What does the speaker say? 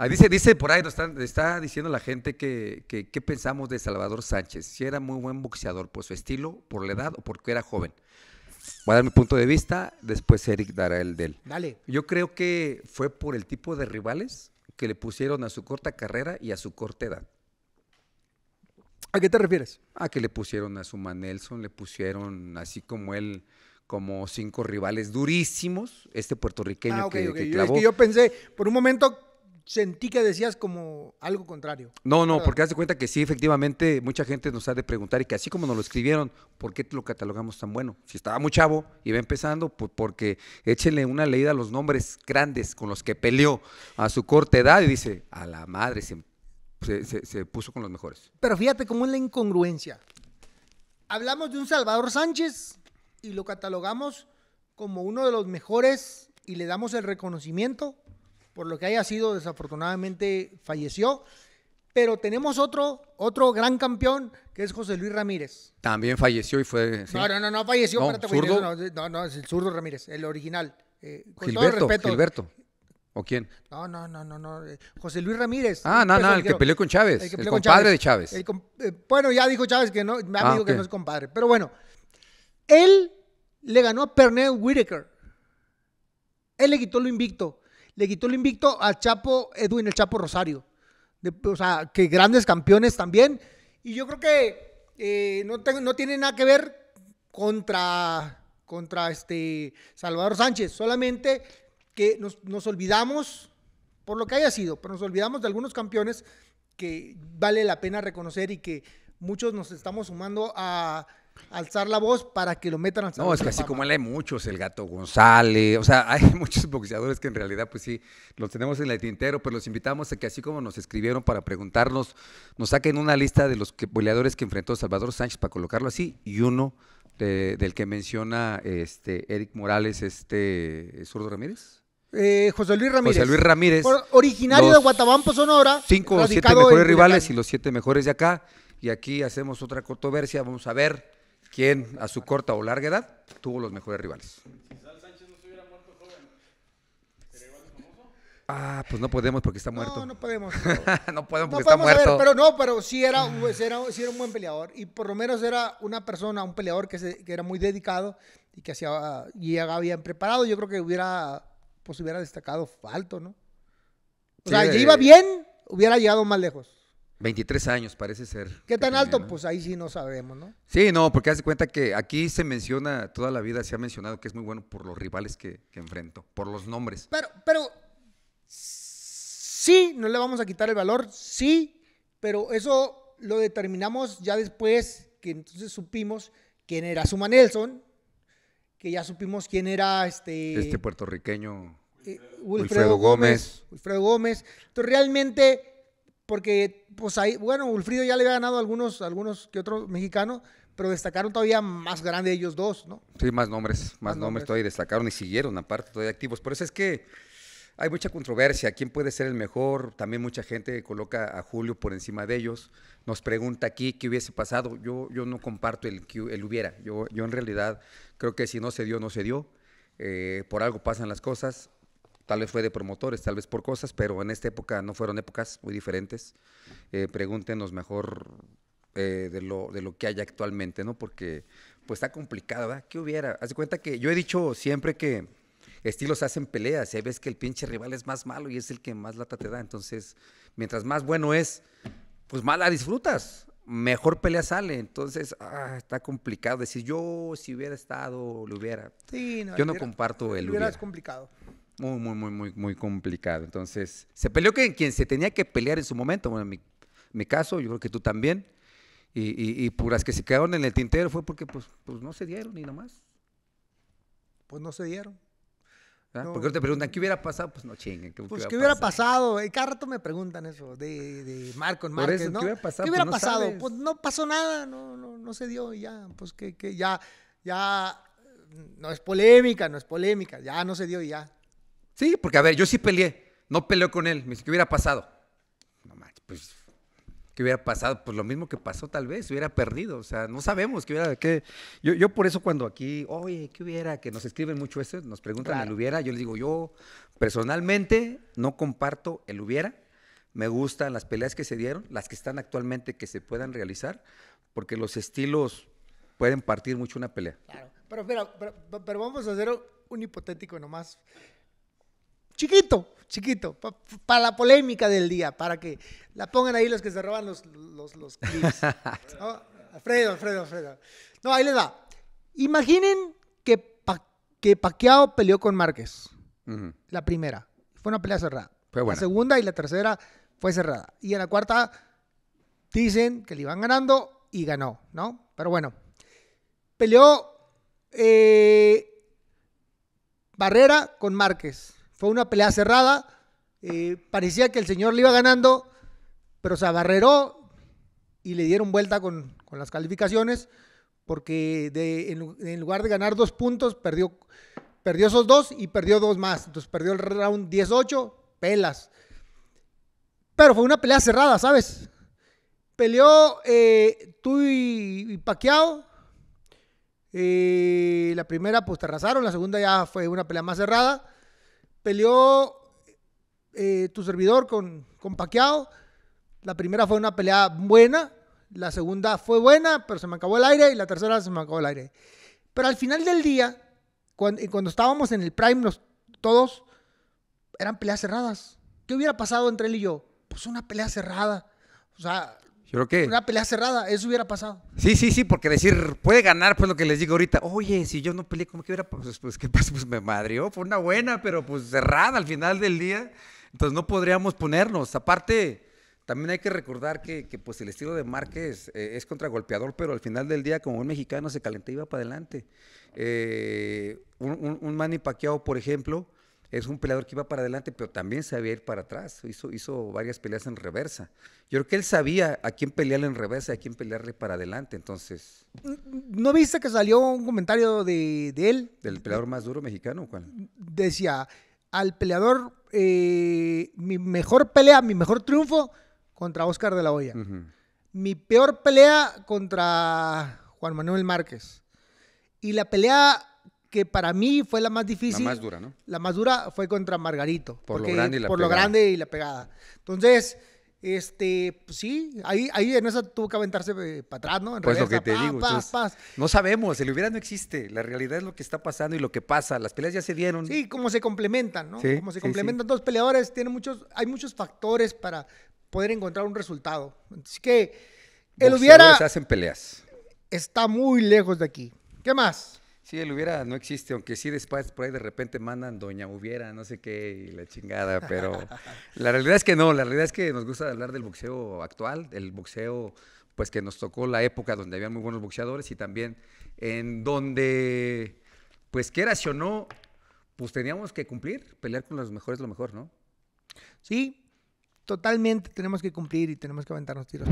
Ah, dice, dice por ahí, nos está diciendo la gente que, que qué pensamos de Salvador Sánchez. Si era muy buen boxeador por su estilo, por la edad o porque era joven. Voy a dar mi punto de vista, después Eric dará el de él. Dale. Yo creo que fue por el tipo de rivales que le pusieron a su corta carrera y a su corta edad. ¿A qué te refieres? Ah, que le pusieron a Suma Nelson, le pusieron así como él, como cinco rivales durísimos. Este puertorriqueño Ah, ok, que, ok. que Yo- es clavó. que yo pensé, por un momento sentí que decías como algo contrario. No, no, porque haz de cuenta que sí, efectivamente, mucha gente nos ha de preguntar y que así como nos lo escribieron, ¿por qué lo catalogamos tan bueno? Si estaba muy chavo y va empezando, pues porque échenle una leída a los nombres grandes con los que peleó a su corta edad y dice, a la madre, se, se- se- se puso con los mejores. Pero fíjate cómo es la incongruencia. Hablamos de un Salvador Sánchez y lo catalogamos como uno de los mejores y le damos el reconocimiento por lo que haya sido, desafortunadamente falleció. Pero tenemos otro, otro gran campeón que es José Luis Ramírez. También falleció y fue... sí. No, no, no, no falleció. No, espérate, ¿zurdo? no, no, no, es el zurdo Ramírez, el original. Eh, con todo el Gilberto, respeto. Gilberto. ¿O quién? No, no, no, no, no. eh, José Luis Ramírez. Ah, no, no, el que peleó con Chávez, que el compadre de Chávez. El eh, bueno, ya dijo Chávez que no, me Ah, dijo que no es compadre. Pero bueno, él le ganó a Pernell Whitaker. Él le quitó lo invicto. Le quitó lo invicto a Chapo Edwin, el Chapo Rosario. O sea, que grandes campeones también. Y yo creo que eh, no, no tiene nada que ver contra, contra este Salvador Sánchez. Solamente que nos, nos olvidamos, por lo que haya sido, pero nos olvidamos de algunos campeones que vale la pena reconocer y que muchos nos estamos sumando a alzar la voz para que lo metan al No, Salón es de que así como él hay muchos, el Gato González, o sea, hay muchos boxeadores que en realidad, pues sí, los tenemos en el tintero, pero los invitamos a que así como nos escribieron para preguntarnos, nos saquen una lista de los que, peleadores que enfrentó Salvador Sánchez para colocarlo así, y uno de- del que menciona este Eric Morales, este Zurdo Ramírez. Eh, José Luis Ramírez. José Luis Ramírez. Originario de Guatabampo, Sonora. Cinco o siete mejores rivales y los siete mejores de acá. Y aquí hacemos otra controversia. Vamos a ver quién a su corta o larga edad tuvo los mejores rivales. Ah, pues no podemos porque está muerto. No, no podemos. no podemos No porque está podemos saber, muerto. pero no, pero sí era, un- sí era, sí era un buen peleador. Y por lo menos era una persona, un peleador que, se- que era muy dedicado y que hacía, y llegaba bien preparado. Yo creo que hubiera, pues hubiera destacado alto, ¿no? O Sí, sea, ya iba bien, hubiera llegado más lejos. 23 años parece ser. ¿Qué tan tenía, alto? ¿no? Pues ahí sí no sabemos, ¿no? Sí, no, porque hace cuenta que aquí se menciona, toda la vida se ha mencionado que es muy bueno por los rivales que, que enfrentó, por los nombres. Pero, pero sí, no le vamos a quitar el valor, sí, pero eso lo determinamos ya después que entonces supimos quién era Suma Nelson, que ya supimos quién era este, Este puertorriqueño. eh, Wilfredo Gómez. Wilfredo Gómez. Entonces realmente, porque pues ahí, bueno, Wilfredo ya le había ganado a algunos, algunos que otros mexicanos, pero destacaron todavía más grande ellos dos, ¿no? Sí, más nombres, más, Más nombres nombres. todavía destacaron y siguieron aparte todavía activos. Por eso es que hay mucha controversia. ¿Quién puede ser el mejor? También mucha gente coloca a Julio por encima de ellos. Nos pregunta aquí qué hubiese pasado. Yo, yo no comparto el, que- el hubiera. Yo, yo en realidad creo que si no se dio, no se dio. Eh, por algo pasan las cosas. Tal vez fue de promotores, tal vez por cosas, pero en esta época no fueron épocas muy diferentes. Eh, pregúntenos mejor eh, de, lo, de lo que hay actualmente, ¿no? Porque pues está complicado, ¿verdad? ¿Qué hubiera? Haz de cuenta que yo he dicho siempre que estilos hacen peleas, y ves que el pinche rival es más malo y es el que más lata te da. Entonces, mientras más bueno es, pues más la disfrutas. Mejor pelea sale. Entonces, ah, está complicado decir yo si hubiera estado, lo hubiera. Sí, Yo no hubiera- comparto el hubiera hubiera. es complicado. Muy, muy, muy, muy, muy complicado. Entonces, se peleó que quien se tenía que pelear en su momento. Bueno, en mi, mi caso, yo creo que tú también. Y, y, y puras que se quedaron en el tintero fue porque pues, pues no se dieron ni nomás. Pues no se dieron. Porque te preguntan, ¿qué hubiera pasado? Pues no chinguen. ¿qué, Pues, qué ¿qué va a hubiera pasado? Eh, Cada rato me preguntan eso, de, de Marco en Márquez, eso, ¿no? ¿qué hubiera pasado? ¿Qué hubiera Pues no pasado? Pues no pasó nada, no, no, no se dio y ya, pues que, que ya, ya, no es polémica, no es polémica, ya no se dio y ya. Sí, porque a ver, yo sí peleé. No peleó con él. Me dice, ¿qué hubiera pasado? No manches, pues, ¿qué hubiera pasado? Pues lo mismo que pasó tal vez, hubiera perdido. O sea, no sabemos qué hubiera, qué. Yo, yo por eso cuando aquí, oye, ¿qué hubiera? Que nos escriben mucho eso, nos preguntan Claro. el hubiera. Yo les digo, yo personalmente no comparto el hubiera, Me gustan las peleas que se dieron, las que están actualmente que se puedan realizar, porque los estilos pueden partir mucho una pelea. Claro. Pero, pero, pero vamos a hacer un hipotético nomás. Chiquito, chiquito, para la polémica del día, para que la pongan ahí los que se roban los, los, los clips. ¿no? Alfredo, Alfredo, Alfredo. No, ahí les va. Imaginen que, pa que Paquiao peleó con Márquez. La primera. Fue una pelea cerrada. Fue buena. La segunda y la tercera fue cerrada. Y en la cuarta dicen que le iban ganando y ganó, ¿no? Pero bueno. Peleó eh, Barrera con Márquez. Fue una pelea cerrada. Eh, parecía que el señor le iba ganando, pero se abarreró y le dieron vuelta con, con las calificaciones porque en, lugar de ganar dos puntos, perdió, perdió esos dos y perdió dos más. Entonces perdió el round 18, pelas. Pero fue una pelea cerrada, ¿sabes? Peleó eh, tú y, y Paquiao. Eh, la primera pues te arrasaron, la segunda ya fue una pelea más cerrada. Peleó eh, tu servidor con, con Paquiao. La primera fue una pelea buena, la segunda fue buena, pero se me acabó el aire. Y la tercera se me acabó el aire. Pero al final del día, cuando, cuando estábamos en el Prime, todos eran peleas cerradas. ¿Qué hubiera pasado entre él y yo? Pues una pelea cerrada. O sea, yo creo que... Una pelea cerrada, eso hubiera pasado. Sí, sí, sí, porque decir, puede ganar, pues lo que les digo ahorita, oye, si yo no peleé, ¿cómo que hubiera pues, pues qué pasa? Pues me madrió, fue una buena, pero pues cerrada al final del día. Entonces no podríamos ponernos. Aparte, también hay que recordar que, pues el estilo de Márquez eh, es contragolpeador, pero al final del día, como un mexicano, se calentó y iba para adelante. Eh, un, un, Manny Pacquiao, por ejemplo, es un peleador que iba para adelante, pero también sabía ir para atrás. Hizo, hizo varias peleas en reversa. Yo creo que él sabía a quién pelearle en reversa y a quién pelearle para adelante. Entonces. ¿No viste que salió un comentario de, él? ¿Del peleador más duro mexicano? ¿cuál? Decía: al peleador, eh, mi mejor pelea, mi mejor triunfo contra Oscar de la Hoya. Mi peor pelea contra Juan Manuel Márquez. Y la pelea que para mí fue la más difícil. La más dura, ¿no? La más dura fue contra Margarito. Por lo grande y la Por lo grande y la pegada. Entonces, este, pues sí, ahí, ahí en esa tuvo que aventarse eh, para atrás, ¿no? En pues lo que te digo. no sabemos, el hubiera no existe. La realidad es lo que está pasando y lo que pasa. Las peleas ya se dieron. Sí, como se complementan, ¿no? como se complementan dos peleadores, tienen muchos, hay muchos factores para poder encontrar un resultado. Así que el hubiera... se hacen peleas. Está muy lejos de aquí. ¿Qué más? Sí, el hubiera no existe, aunque sí después por ahí de repente mandan doña hubiera, no sé qué, y la chingada, pero la realidad es que no, la realidad es que nos gusta hablar del boxeo actual, el boxeo pues que nos tocó la época donde había muy buenos boxeadores y también en donde, pues quieras o no, pues teníamos que cumplir, pelear con los mejores lo mejor, ¿no? Sí, totalmente tenemos que cumplir y tenemos que aventarnos tiros.